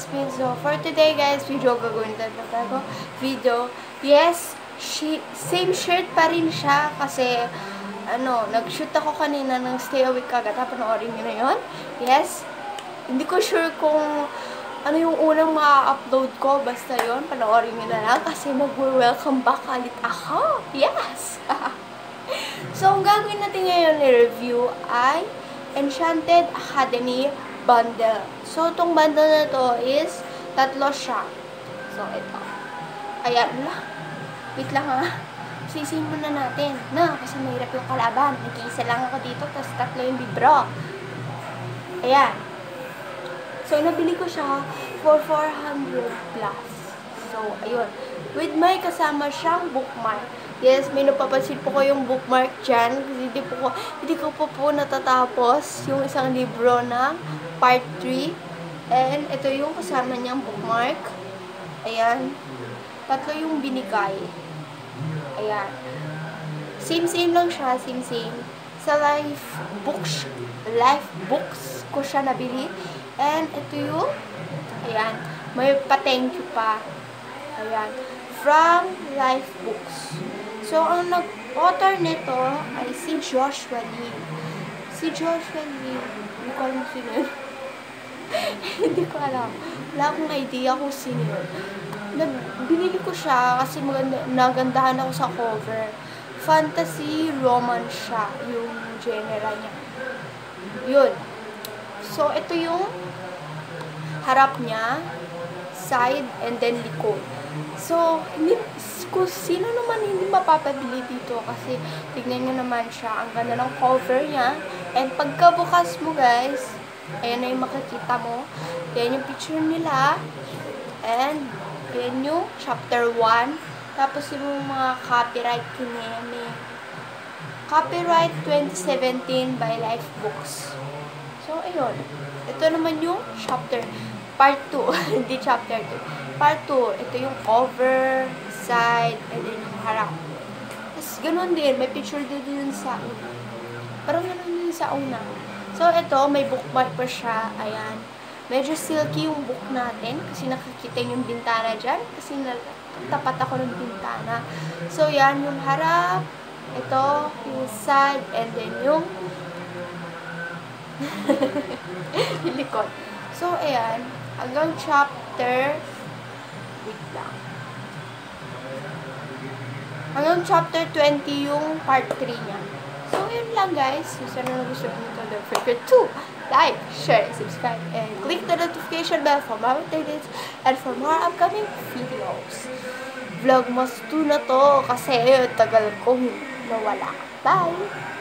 Crispin. So, for today guys, video gagawin talaga ko. Video. Yes, she, same shirt pa rin siya kasi ano, nag-shoot ako kanina ng Stay Awake Agad. Panoorin nyo na yun. Yes. Hindi ko sure kung ano yung unang ma-upload ko. Basta yon panoorin nyo na lang kasi mag-welcome back ulit ako. Yes! so, ang gagawin natin ngayon i-review ay Enchanted Academy Bundle. So, itong bundle na to is tatlo siya. So, ito. Ayan lang. Wait lang ha. Sisihin muna natin. Na, kasi mahirap yung kalaban. Nag-iisa lang ako dito, tapos tatlo yung libro. Ayan. So, nabili ko siya for 400 plus. So, ayun. With my kasama siyang bookmark. Yes, may napapansin po ko yung bookmark dyan. Kasi hindi, po ko, hindi ko po po natatapos yung isang libro na part 3. And ito yung kasama niyang bookmark. Ayan. Tatlo yung binigay. Ayan. Same-same lang siya. Same-same. Sa life books, life books ko siya nabili. And ito yung, ayan, may pa-thank you pa. Ayan. From life books. So, ang nag-author nito ay si Joshua Lee. Si Joshua Lee, hindi ko alam sino yun. hindi ko alam. Wala akong idea kung sino yun. Nag, binili ko siya kasi maganda, nagandahan ako sa cover. Fantasy romance siya, yung genre niya. Yun. So, ito yung harap niya, side, and then likod. So, hindi, kung sino naman hindi mapapabili dito kasi tignan nyo naman siya, ang ganda ng cover niya. And pagkabukas mo guys, ayan na yung makikita mo. Ayan yung picture nila. And, ayan yung chapter 1. Tapos yung mga copyright kineme. Copyright 2017 by Life Books. So, ayun. Ito naman yung chapter part 2. Hindi chapter 2. Part 2. Ito yung cover, side, and then yung harap. Tapos, ganun din. May picture din dun sa una. Parang ganun din sa una. So, ito, may bookmark pa siya. Ayan. Medyo silky yung book natin kasi nakikita yung bintana dyan. Kasi tapat ako ng bintana. So, yan yung harap. Ito, yung side, and then yung yung likod. So, ayan. Hanggang chapter wait lang. Hanggang chapter 20 yung part 3 niya. So, yun lang guys. Kung sana na gusto nyo ito, don't forget to like, share, subscribe, and click the notification bell for more updates and for more upcoming videos. Vlogmas 2 na to kasi tagal kong nawala. Bye!